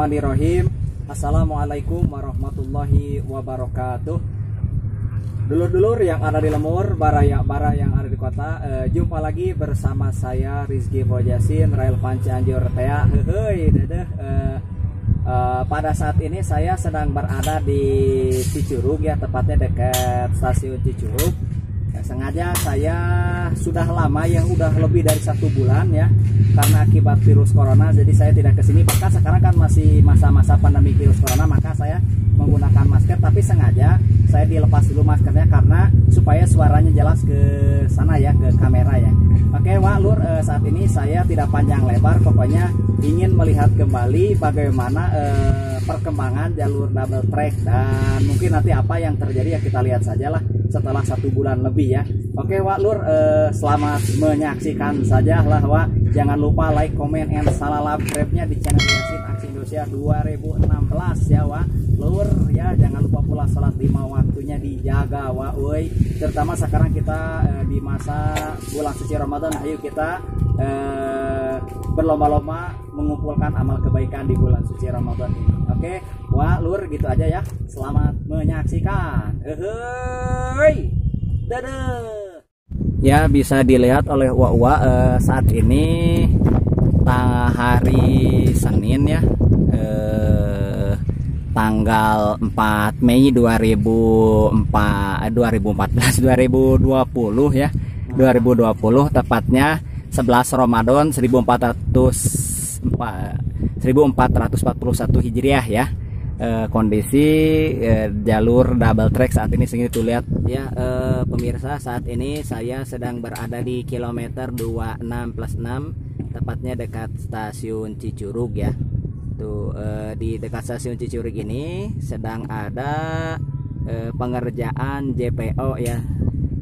Bismillahirrahmanirrahim. Assalamualaikum warahmatullahi wabarakatuh. Dulur-dulur yang ada di lemur, baraya-bara yang ada di kota uh, Jumpa lagi bersama saya Rizky Bojasin, Rail Cianjur Tea. Hehehe, dedeh uh, uh, Pada saat ini saya sedang berada di Cicurug ya Tepatnya dekat stasiun Cicurug ya, sengaja saya sudah lama yang udah lebih dari satu bulan ya karena akibat virus corona jadi saya tidak ke sini. Bahkan sekarang kan masih masa-masa pandemi virus corona maka saya menggunakan masker tapi sengaja saya dilepas dulu maskernya karena supaya suaranya jelas ke sana ya ke kamera ya. Oke Wak Lur eh, saat ini saya tidak panjang lebar pokoknya ingin melihat kembali bagaimana eh, perkembangan jalur double track dan mungkin nanti apa yang terjadi ya kita lihat saja lah setelah satu bulan lebih ya. Oke Wak Lur eh, selamat menyaksikan saja lah Wak. Jangan lupa like comment and salah subscribe-nya di channel Yasin Aksi Indonesia 2016 ya Wak. Lur ya jangan lupa pula salat lima waktunya dijaga Wak woi. Terutama sekarang kita eh, di masa bulan suci Ramadan ayo kita eh, berlomba-lomba mengumpulkan amal kebaikan di bulan suci Ramadan ini. Oke Wak Lur gitu aja ya. Selamat menyaksikan. Hei, dadah. Ya bisa dilihat oleh Wa eh, saat ini hari Senin ya eh, tanggal 4 Mei 2004 2014 2020 ya. 2020 tepatnya 11 Ramadan 1400 1441 Hijriah ya uh, kondisi uh, jalur double track saat ini sini tuh lihat. Ya uh, pemirsa saat ini saya sedang berada di kilometer 26 plus 6 tepatnya dekat stasiun Cicurug ya. Tuh uh, di dekat stasiun Cicurug ini sedang ada uh, pengerjaan JPO ya.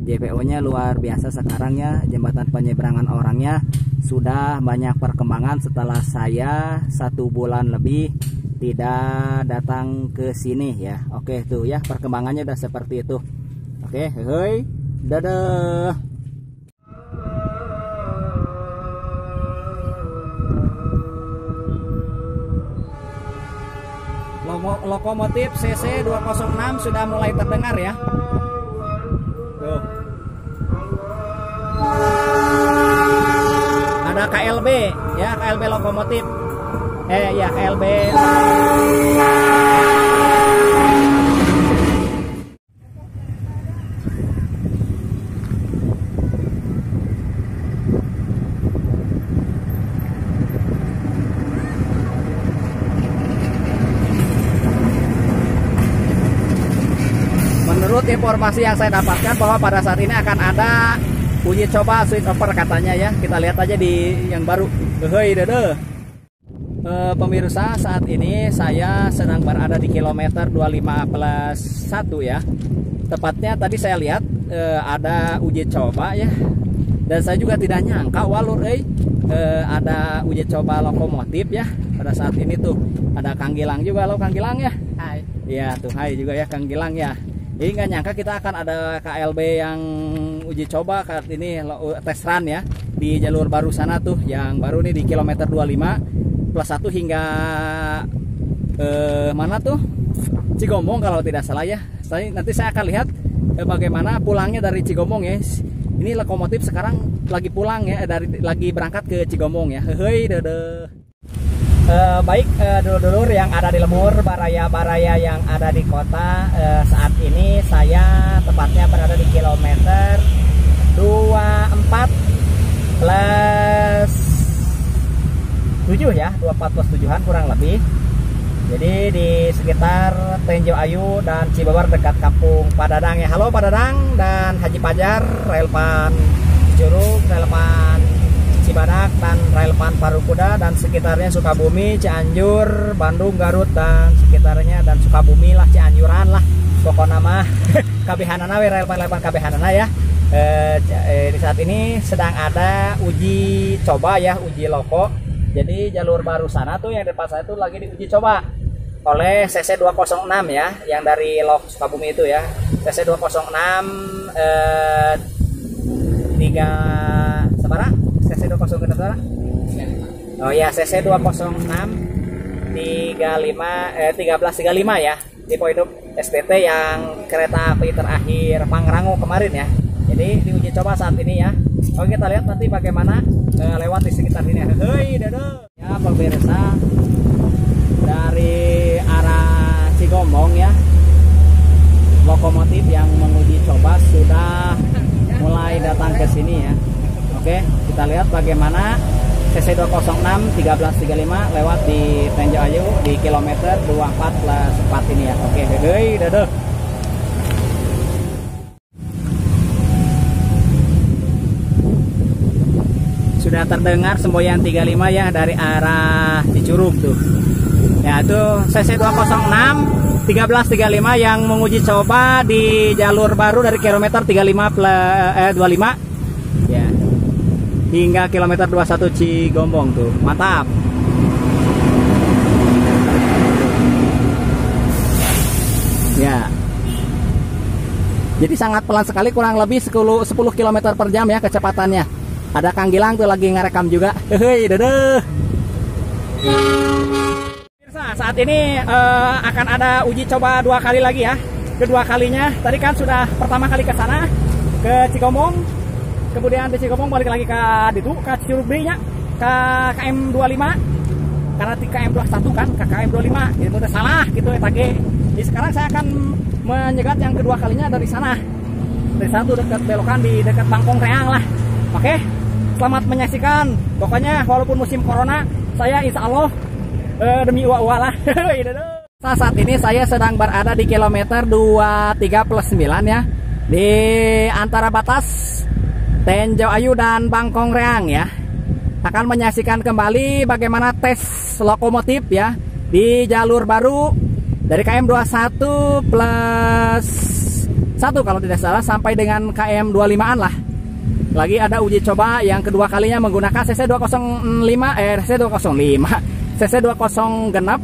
JPO nya luar biasa sekarang ya jembatan penyeberangan orangnya sudah banyak perkembangan setelah saya satu bulan lebih tidak datang ke sini ya. Oke tuh ya perkembangannya udah seperti itu. Oke hei dadah. Lokomotif CC 206 sudah mulai terdengar ya. Tuh. Ada KLB ya KLB lokomotif eh ya KLB Menurut informasi yang saya dapatkan bahwa pada saat ini akan ada uji coba switch over katanya ya. Kita lihat aja di yang baru. Hei, dede e, pemirsa saat ini saya sedang berada di kilometer 25 plus 1 ya. Tepatnya tadi saya lihat e, ada uji coba ya. Dan saya juga tidak nyangka walur eh e, ada uji coba lokomotif ya. Pada saat ini tuh ada Kang Gilang juga. Lo Kang Gilang ya? Hai. Ya tuh Hai juga ya Kang Gilang ya. Ini nggak nyangka kita akan ada KLB yang uji coba saat ini tes run ya di jalur baru sana tuh yang baru nih di kilometer 25 plus 1 hingga eh, mana tuh? Cigomong kalau tidak salah ya. Saya, nanti saya akan lihat eh, bagaimana pulangnya dari Cigomong ya. Ini lokomotif sekarang lagi pulang ya dari lagi berangkat ke Cigomong ya. Hei dede. Uh, baik uh, dulur-dulur yang ada di lemur baraya-baraya yang ada di kota uh, saat ini saya tepatnya berada di kilometer 24 plus 7 ya 24 plus 7an kurang lebih. Jadi di sekitar Tenjo Ayu dan Cibabar dekat kampung Padadang ya. Halo Padadang dan Haji Pajar Relpan Curug Relpan Cibadak dan Relpan Parukuda dan sekitarnya Sukabumi Cianjur Bandung Garut dan sekitarnya dan Sukabumi lah Cianjuran lah. Pokok nama Kabehanana Relpan Relpan Kabehanana ya. Eh, eh, saat ini sedang ada uji coba ya uji loko jadi jalur baru sana tuh yang depan saya tuh lagi diuji coba oleh CC 206 ya, yang dari Lok Sukabumi itu ya. CC 206 eh tiga sabara? CC 206 sabara? Oh ya, CC 206 35 eh 1335 ya di Poinduk STT yang kereta api terakhir Pangrango kemarin ya jadi diuji coba saat ini ya oke kita lihat nanti bagaimana uh, lewat di sekitar sini hei dado ya pemirsa. Dari arah Cigombong ya. Lokomotif yang menguji coba sudah mulai datang ke sini ya. Oke kita lihat bagaimana CC 206 1335 lewat di Tenjo Ayu di kilometer 24 plus 4 ini ya. Oke, hei dadah. Sudah terdengar semboyan 35 ya dari arah Cicurug tuh. Ya itu CC 206 1335 yang menguji coba di jalur baru dari kilometer 35 plus, eh, 25 hingga kilometer 21 Cigombong tuh. Mantap. Ya. Jadi sangat pelan sekali kurang lebih 10, 10 km per jam ya kecepatannya ada Kang Gilang tuh lagi ngerekam juga. Hehe dadah. Saat ini uh, akan ada uji coba dua kali lagi ya. Kedua kalinya tadi kan sudah pertama kali ke sana ke Cigombong kemudian di Cikopong balik lagi ke itu ke Curug nya ke KM 25 karena di KM 21 kan ke KM 25 itu udah salah gitu ya tage jadi sekarang saya akan menyegat yang kedua kalinya dari sana. Dari sana tuh dekat belokan di dekat Bangkong Reang lah. Oke selamat menyaksikan. Pokoknya walaupun musim corona saya insya Allah eh, demi uwa-uwa lah. Saat ini saya sedang berada di kilometer 23 plus 9 ya. Di antara batas Tenjo Ayu dan Bangkong Reang ya. Akan menyaksikan kembali bagaimana tes lokomotif ya di jalur baru dari KM 21 plus 1 kalau tidak salah sampai dengan KM 25an lah lagi ada uji coba yang kedua kalinya menggunakan CC 205 eh CC 205 CC 20 genap.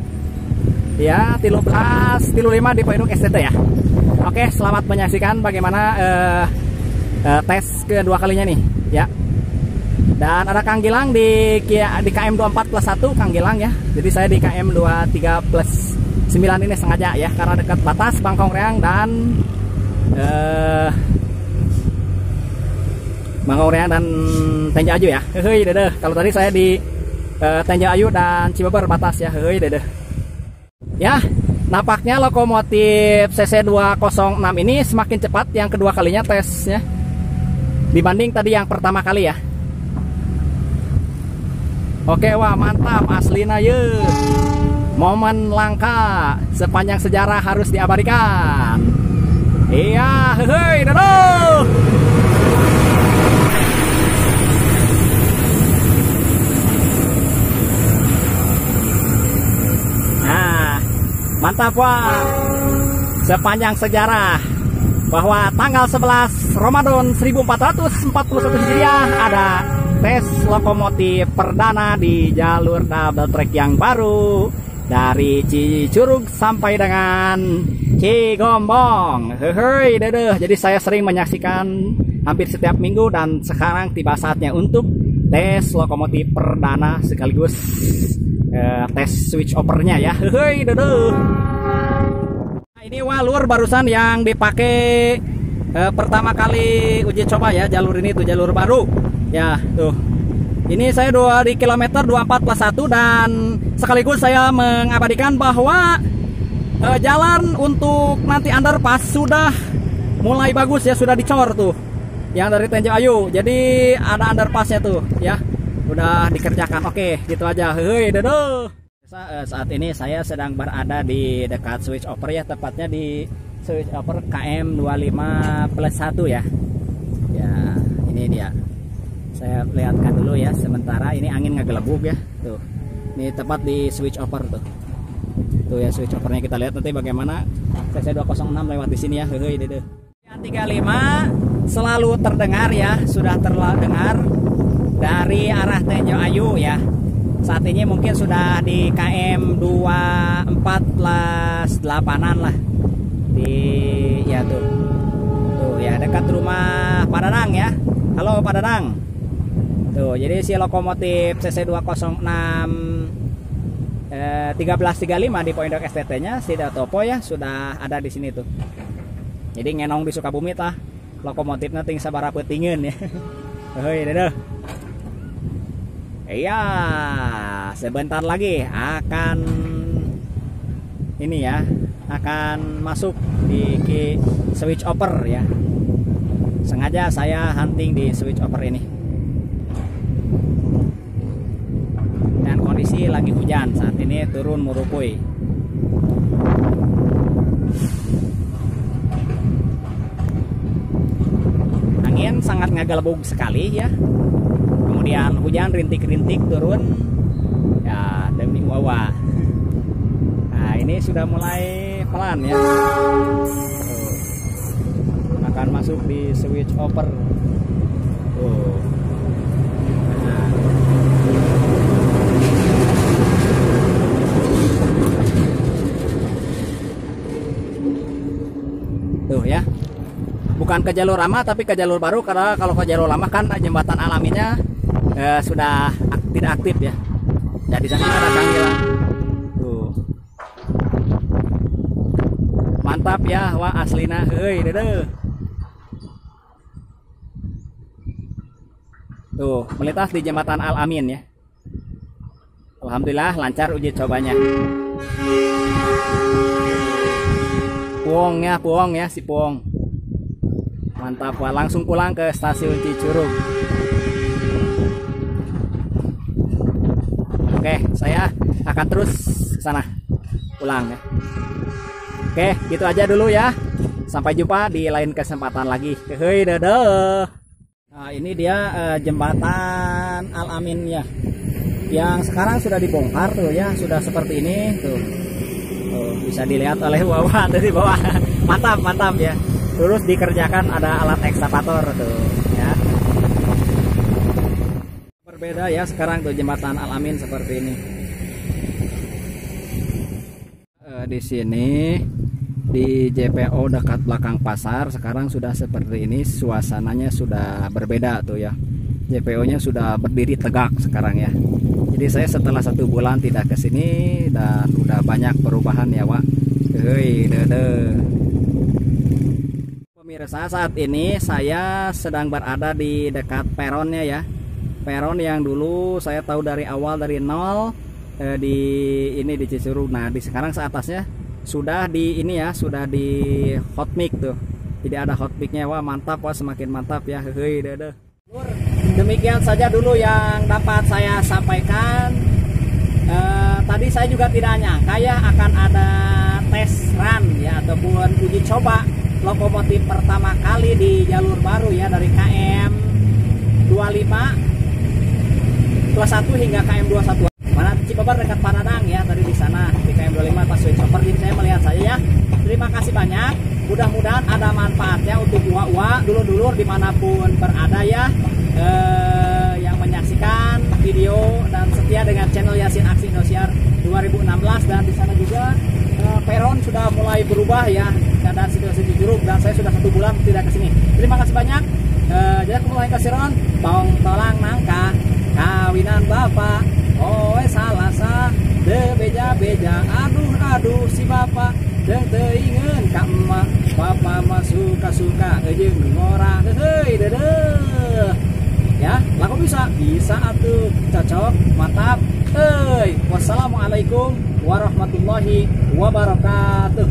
Ya tilu plus tilu 5 di Poinduk STT ya. Oke selamat menyaksikan bagaimana eh, uh, tes kedua kalinya nih ya. Dan ada Kang Gilang di di KM 24 plus 1 Kang Gilang ya. Jadi saya di KM 23 plus 9 ini sengaja ya karena dekat batas Bangkong Reang dan uh, Bangkong Reang dan Tenja Ayu ya? Hei dede kalau tadi saya di uh, Tenja Ayu dan Cibaber batas ya. Hei dede ya nampaknya lokomotif CC206 ini semakin cepat yang kedua kalinya tesnya dibanding tadi yang pertama kali ya. Oke wah mantap aslinya ye. Momen langka sepanjang sejarah harus diabadikan. Iya hei dadah Nah, mantap wah. Sepanjang sejarah bahwa tanggal 11 Ramadan 1441 Hijriah ada tes lokomotif perdana di jalur double track yang baru dari Cicurug sampai dengan Cigombong. Dede. Jadi saya sering menyaksikan hampir setiap minggu dan sekarang tiba saatnya untuk tes lokomotif perdana sekaligus uh, tes switch overnya ya. Hehe, dede ini walur barusan yang dipakai eh, pertama kali uji coba ya jalur ini tuh jalur baru. Ya tuh. Ini saya dua di kilometer 24 plus 1 dan sekaligus saya mengabadikan bahwa eh, jalan untuk nanti underpass sudah mulai bagus ya sudah dicor tuh. Yang dari Tenjo Ayu. Jadi ada underpassnya tuh ya udah dikerjakan. Oke gitu aja. Hei dadah. Eh, saat ini saya sedang berada di dekat switch over ya tepatnya di switch over KM 25 plus 1 ya. Ya ini dia. Saya lihatkan dulu ya sementara ini angin ngegelebuk ya. Tuh ini tepat di switch over tuh. Tuh ya switch overnya kita lihat nanti bagaimana. CC 206 lewat di sini ya. Hehe itu 35 selalu terdengar ya sudah terdengar dari arah Tenjo Ayu ya. Saat ini mungkin sudah di KM 24 plus 8an lah. Di ya tuh. Tuh ya dekat rumah Pak Dadang ya. Halo Pak Dadang. Tuh jadi si lokomotif CC 206 eh, eh, 1335 di Pondok STT nya sudah topo ya sudah ada di sini tuh. Jadi ngenong di Sukabumi tah lokomotifnya ting sabara petingin ya. Hei, dadah. Iya, sebentar lagi akan ini ya, akan masuk di switch over ya. Sengaja saya hunting di switch over ini. Dan kondisi lagi hujan saat ini turun murupui. angin sangat ngagalbug sekali ya hujan rintik-rintik turun. Ya demi wawa. Nah ini sudah mulai pelan ya. Akan masuk di switch over. Tuh. Nah. tuh ya. Bukan ke jalur lama tapi ke jalur baru karena kalau ke jalur lama kan jembatan alaminya eh, sudah ak tidak aktif ya. Jadi sana ada panggilan tuh. Mantap ya wah aslina. Hei dede. Tuh melintas di jembatan al amin ya. Alhamdulillah lancar uji cobanya. Puong ya puong ya si puong. Mantap Wah, langsung pulang ke stasiun Cicurug oke saya akan terus ke sana pulang ya. Oke gitu aja dulu ya. Sampai jumpa di lain kesempatan lagi. Hei dadah. Nah ini dia uh, jembatan Al Amin ya. Yang sekarang sudah dibongkar tuh ya sudah seperti ini tuh, tuh bisa dilihat oleh bawah dari bawah. Mantap mantap ya. Terus dikerjakan ada alat ekskavator tuh ya. Berbeda ya sekarang tuh jembatan Alamin seperti ini e, di sini di JPO dekat belakang pasar sekarang sudah seperti ini suasananya sudah berbeda tuh ya. JPO nya sudah berdiri tegak sekarang ya. Jadi saya setelah satu bulan tidak ke sini dan udah banyak perubahan ya Wak. Hei, dede. Pemirsa saat ini saya sedang berada di dekat peronnya ya. Peron yang dulu saya tahu dari awal dari nol eh, di ini di Cisuru Nah di sekarang seatasnya sudah di ini ya sudah di hot mic tuh. Tidak ada hot micnya. Wah mantap wah semakin mantap ya. Hei dede. Demikian saja dulu yang dapat saya sampaikan. Eh, Tadi saya juga tidak nyangka ya akan ada tes run ya ataupun uji coba lokomotif pertama kali di jalur baru ya dari KM 25 21 hingga KM 21 mana Cibabar dekat Panadang ya tadi di sana di KM 25 pas over jadi saya melihat saya ya. Terima kasih banyak. Mudah-mudahan ada manfaatnya untuk uwa-uwa dulur-dulur di mana pun berada ya. Eh, yang menyaksikan video dan setia dengan channel Yasin Aksi Indosiar 2016 dan di sana juga eh, peron sudah mulai berubah ya. Keadaan situasi di Juruk dan saya sudah satu bulan tidak ke sini. Terima kasih banyak. Uh, jadi aku mulai kasih ron, tong tolang nangka, kawinan bapak, oh salah sah, de beja beja, aduh aduh si bapak, deng teingen kak emak, bapak mah suka suka, ejeng ngora, hei. Ya, laku bisa, bisa atuh, cocok, mantap. Hei, wassalamualaikum warahmatullahi wabarakatuh.